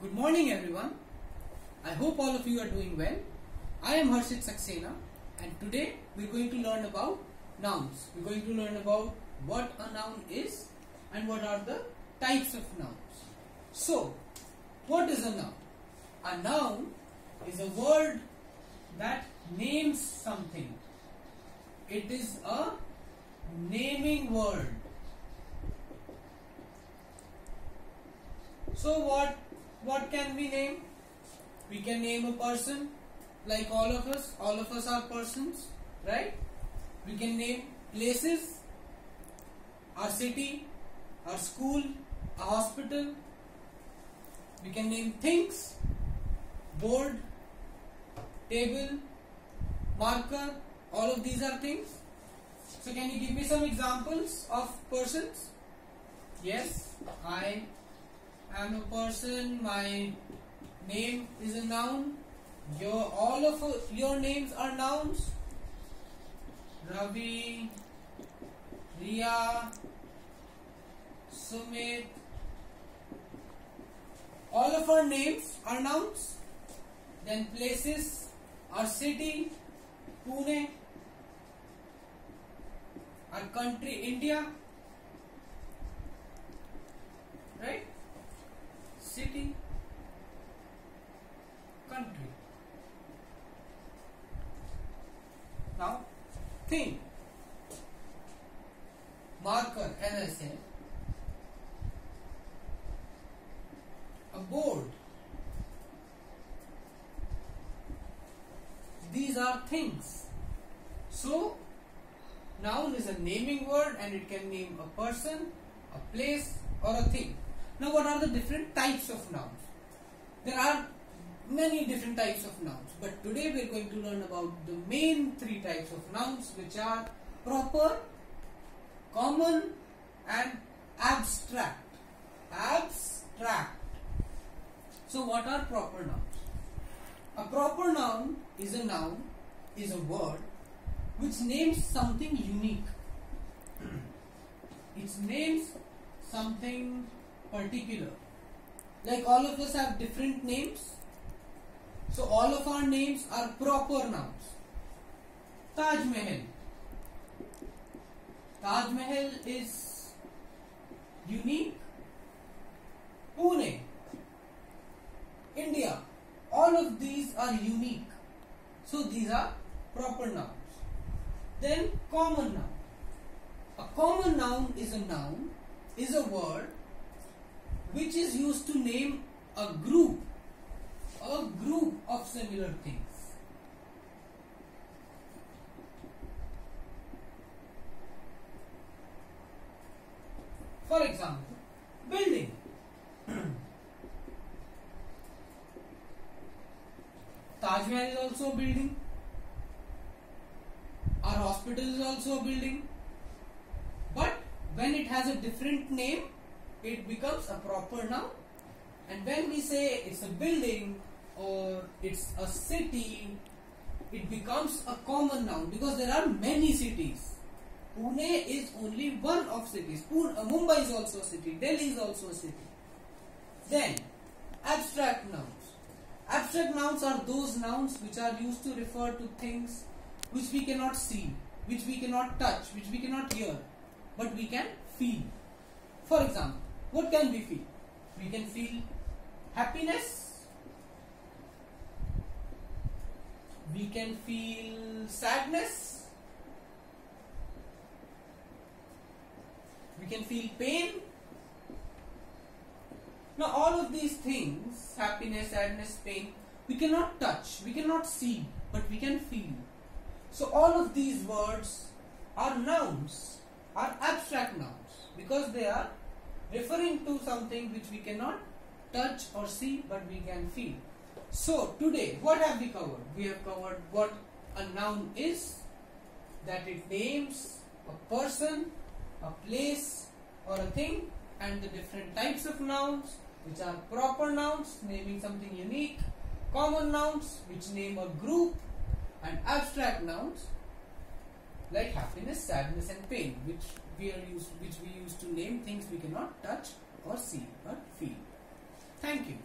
Good morning everyone. I hope all of you are doing well. I am Harshit Saxena and today we're going to learn about nouns. We're going to learn about what a noun is and what are the types of nouns. So, what is a noun? A noun is a word that names something. It is a naming word. So what what can we name? We can name a person like all of us. All of us are persons, right? We can name places, our city, our school, a hospital. We can name things, board, table, marker. All of these are things. So can you give me some examples of persons? Yes, I am a person. My name is a noun. Your all of your names are nouns. Ravi, Ria, Sumit. All of our names are nouns. Then places, our city, Pune, our country, India. Right? City, country. Now, thing. Marker, as I said. A board. These are things. So, noun is a naming word and it can name a person, a place or a thing. Now what are the different types of nouns? There are many different types of nouns but today we are going to learn about the main three types of nouns which are proper, common and abstract. Abstract. So what are proper nouns? A proper noun is a noun, is a word which names something unique. it names something particular. Like all of us have different names. So all of our names are proper nouns. Taj Mahal. Taj Mahal is unique. Pune. India. All of these are unique. So these are proper nouns. Then common noun. A common noun is a noun, is a word which is used to name a group, a group of similar things. For example, building. Taj Mahal is also a building. Our hospital is also a building. But when it has a different name, it becomes a proper noun. And when we say it's a building or it's a city, it becomes a common noun because there are many cities. Pune is only one of cities. Pune, uh, Mumbai is also a city. Delhi is also a city. Then, abstract nouns. Abstract nouns are those nouns which are used to refer to things which we cannot see, which we cannot touch, which we cannot hear, but we can feel. For example, what can we feel? We can feel happiness, we can feel sadness, we can feel pain. Now, all of these things happiness, sadness, pain we cannot touch, we cannot see, but we can feel. So, all of these words are nouns, are abstract nouns because they are referring to something which we cannot touch or see but we can feel. So today what have we covered? We have covered what a noun is, that it names a person, a place or a thing and the different types of nouns which are proper nouns naming something unique, common nouns which name a group and abstract nouns like happiness, sadness and pain which we are used which we use to name things we cannot touch or see or feel. Thank you.